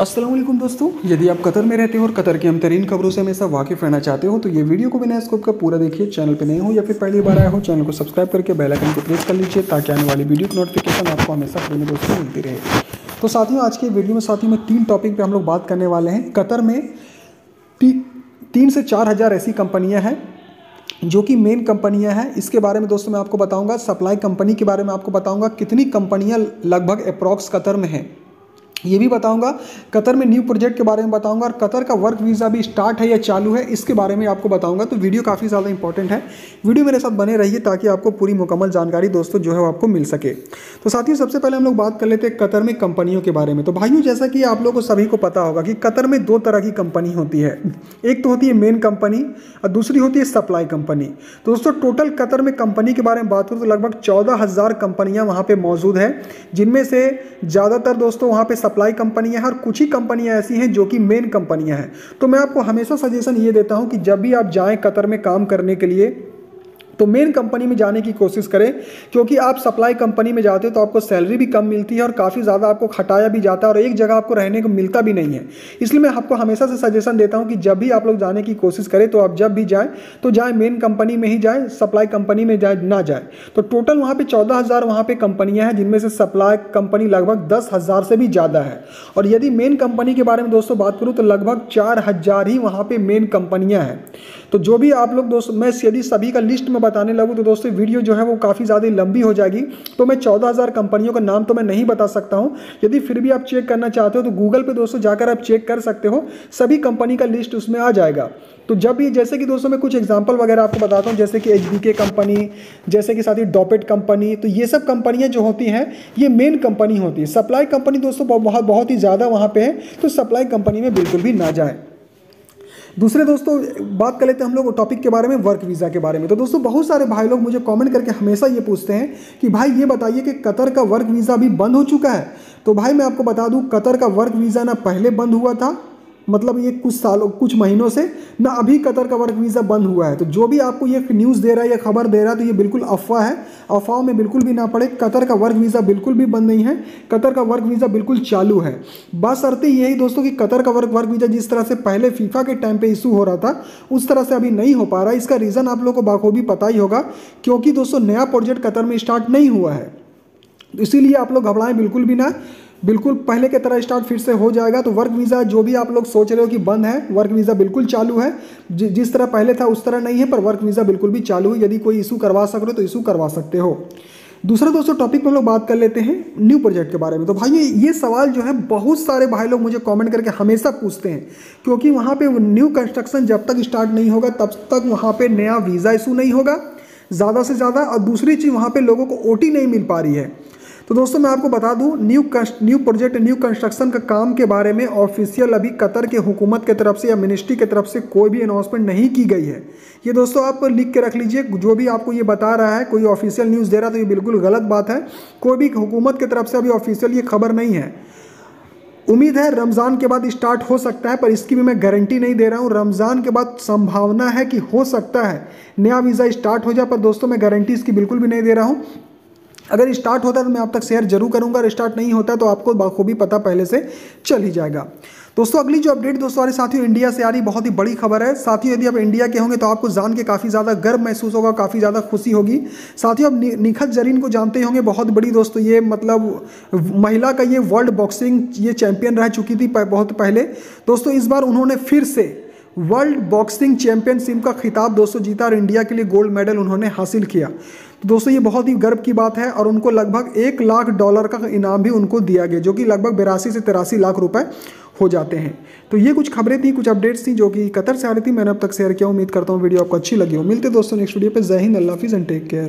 असलम दोस्तों यदि आप कतर में रहते हो और कतर की हम तरीन खबरों से हमेशा वाकिफ रहना चाहते हो तो ये वीडियो को बिना स्कोप का पूरा देखिए। चैनल पे नए हो या फिर पहली बार आए हो चैनल को सब्सक्राइब करके बेल आइकन को प्रेस कर लीजिए ताकि आने वाली वीडियो की नोटिफिकेशन आपको हमेशा में दोस्तों मिलती रहे। तो साथियों आज के वीडियो में साथियों में तीन टॉपिक पर हम लोग बात करने वाले हैं। कतर में ती, तीन से चार हज़ार ऐसी कंपनियाँ हैं जो कि मेन कंपनियाँ हैं। इसके बारे में दोस्तों मैं आपको बताऊँगा। सप्लाई कंपनी के बारे में आपको बताऊँगा। कितनी कंपनियाँ लगभग अप्रॉक्स कतर में हैं। ये भी बताऊँगा। कतर में न्यू प्रोजेक्ट के बारे में बताऊँगा और कतर का वर्क वीज़ा भी स्टार्ट है या चालू है, इसके बारे में आपको बताऊँगा। तो वीडियो काफ़ी ज़्यादा इंपॉर्टेंट है। वीडियो मेरे साथ बने रहिए ताकि आपको पूरी मुकम्मल जानकारी दोस्तों जो है वो आपको मिल सके। तो साथियों, सबसे पहले हम लोग बात कर लेते हैं कतर में कंपनियों के बारे में। तो भाइयों, जैसा कि आप लोगों को सभी को पता होगा कि कतर में दो तरह की कंपनी होती है। एक तो होती है मेन कंपनी और दूसरी होती है सप्लाई कंपनी तो दोस्तों टोटल कतर में कंपनी के बारे में बात करूँ तो लगभग चौदह हज़ार कंपनियाँ वहाँ पर मौजूद हैं, जिनमें से ज़्यादातर दोस्तों वहाँ पर सप्लाई कंपनियाँ और कुछ ही कंपनियाँ ऐसी हैं जो कि मेन कंपनियाँ हैं। तो मैं आपको हमेशा सजेशन ये देता हूँ कि जब भी आप जाएँ कतर में काम करने के लिए तो मेन कंपनी में जाने की कोशिश करें, क्योंकि आप सप्लाई कंपनी में जाते हो तो आपको सैलरी भी कम मिलती है और काफ़ी ज़्यादा आपको खटाया भी जाता है और एक जगह आपको रहने को मिलता भी नहीं है। इसलिए मैं आपको हमेशा से सजेशन देता हूँ कि जब भी आप लोग जाने की कोशिश करें तो आप जब भी जाएँ तो जाए मेन कंपनी में ही जाए सप्लाई कंपनी में जाए, ना जाए। तो टोटल वहाँ पर चौदह हज़ार वहाँ पर कंपनियाँ हैं, जिनमें से सप्लाई कंपनी लगभग दस हज़ार से भी ज़्यादा है। और यदि मेन कंपनी के बारे में दोस्तों बात करूँ तो लगभग चार हज़ार ही वहाँ पर मेन कंपनियाँ हैं। तो जो भी आप लोग दोस्तों, मैं यदि सभी का लिस्ट में बताने लगूँ तो दोस्तों, वीडियो जो है वो काफ़ी ज़्यादा लंबी हो जाएगी। तो मैं चौदह कंपनियों का नाम तो मैं नहीं बता सकता हूँ। यदि फिर भी आप चेक करना चाहते हो तो गूगल पे दोस्तों जाकर आप चेक कर सकते हो। सभी कंपनी का लिस्ट उसमें आ जाएगा। तो जब भी जैसे कि दोस्तों मैं कुछ एग्ज़ाम्पल वगैरह आपको बताता हूँ, जैसे कि एच कंपनी, जैसे कि साथ ही डॉपेट कंपनी तो ये सब कंपनियाँ जो होती हैं, ये मेन कंपनी होती है। सप्लाई कंपनी दोस्तों बहुत बहुत ही ज़्यादा वहाँ पे है तो सप्लाई कंपनी में बिल्कुल भी ना जाए। दूसरे दोस्तों, बात कर लेते हैं हम लोग टॉपिक के बारे में वर्क वीज़ा के बारे में। तो दोस्तों, बहुत सारे भाई लोग मुझे कमेंट करके हमेशा ये पूछते हैं कि भाई, ये बताइए कि कतर का वर्क वीज़ा भी बंद हो चुका है? तो भाई, मैं आपको बता दूँ, कतर का वर्क वीज़ा ना पहले बंद हुआ था मतलब ये कुछ सालों, कुछ महीनों से ना अभी कतर का वर्क वीज़ा बंद हुआ है। तो जो भी आपको ये न्यूज़ दे रहा है, या खबर दे रहा है तो ये बिल्कुल अफवाह है। अफवाह में बिल्कुल भी ना पड़े। कतर का वर्क वीज़ा बिल्कुल भी बंद नहीं है। कतर का वर्क वीज़ा बिल्कुल चालू है। बस शर्तें यही दोस्तों कि कतर का वर्क वर्क वीज़ा जिस तरह से पहले फीफा के टाइम पर इशू हो रहा था, उस तरह से अभी नहीं हो पा रहा। इसका रीज़न आप लोग को बाखूबी पता ही होगा, क्योंकि दोस्तों नया प्रोजेक्ट कतर में स्टार्ट नहीं हुआ है। इसीलिए आप लोग घबराएँ बिल्कुल भी ना। बिल्कुल पहले के तरह स्टार्ट फिर से हो जाएगा। तो वर्क वीज़ा जो भी आप लोग सोच रहे हो कि बंद है वर्क वीज़ा बिल्कुल चालू है। जि, जिस तरह पहले था उस तरह नहीं है पर वर्क वीज़ा बिल्कुल भी चालू है। यदि कोई इशू करवा सक रहे हो तो इशू करवा सकते हो। दूसरा दोस्तों टॉपिक पर हम लोग बात कर लेते हैं न्यू प्रोजेक्ट के बारे में। तो भाई ये सवाल जो है बहुत सारे भाई लोग मुझे कमेंट करके हमेशा पूछते हैं क्योंकि वहाँ पे न्यू कंस्ट्रक्शन जब तक स्टार्ट नहीं होगा तब तक वहाँ पे नया वीज़ा इशू नहीं होगा ज़्यादा से ज़्यादा। और दूसरी चीज़ वहाँ पे लोगों को ओटी नहीं मिल पा रही है। तो दोस्तों, मैं आपको बता दूँ new new project new construction का काम के बारे में ऑफिशियल अभी कतर के हुकूमत के तरफ़ से या मिनिस्ट्री के तरफ़ से कोई भी अनाउंसमेंट नहीं की गई है। ये दोस्तों, आप लिख के रख लीजिए, जो भी आपको ये बता रहा है, कोई ऑफिशियल न्यूज़ दे रहा तो ये बिल्कुल गलत बात है। कोई भी हुकूमत की तरफ़ से अभी ऑफिशियल ये खबर नहीं है। उम्मीद है रमज़ान के बाद स्टार्ट हो सकता है, पर इसकी भी मैं गारंटी नहीं दे रहा हूँ। रमज़ान के बाद संभावना है कि हो सकता है, नया वीज़ा स्टार्ट हो जाए, पर दोस्तों, मैं गारंटी इसकी बिल्कुल भी नहीं दे रहा हूँ। अगर स्टार्ट होता है तो मैं आप तक शेयर ज़रूर करूँगा और स्टार्ट नहीं होता तो आपको बाखूबी पता पहले से चल ही जाएगा। दोस्तों, अगली जो अपडेट दोस्तों हमारे साथियों इंडिया से आ रही बहुत ही बड़ी खबर है। साथियों, यदि आप इंडिया के होंगे तो आपको जान के काफ़ी ज़्यादा गर्व महसूस होगा, काफ़ी ज़्यादा खुशी होगी। साथियों, आप निखत जरीन को जानते होंगे, बहुत बड़ी दोस्तों, ये मतलब महिला का ये वर्ल्ड बॉक्सिंग ये चैंपियन रह चुकी थी बहुत पहले। दोस्तों, इस बार उन्होंने फिर से वर्ल्ड बॉक्सिंग चैंपियनशिप का खिताब दोस्तों जीता और इंडिया के लिए गोल्ड मेडल उन्होंने हासिल किया। तो दोस्तों ये बहुत ही गर्व की बात है और उनको लगभग एक लाख डॉलर का इनाम भी उनको दिया गया, जो कि लगभग बिरासी से तिरासी लाख रुपए हो जाते हैं। तो ये कुछ खबरें थी, कुछ अपडेट्स थी जो कि कतर से आ रही थी। मैंने अब तक शेयर किया, उम्मीद करता हूँ वीडियो आपको अच्छी लगी हो। मिलते दोस्तों नेक्स्ट वीडियो पर जहिंद हिंद, अल्लाह हाफिज़ एंड टेक केयर।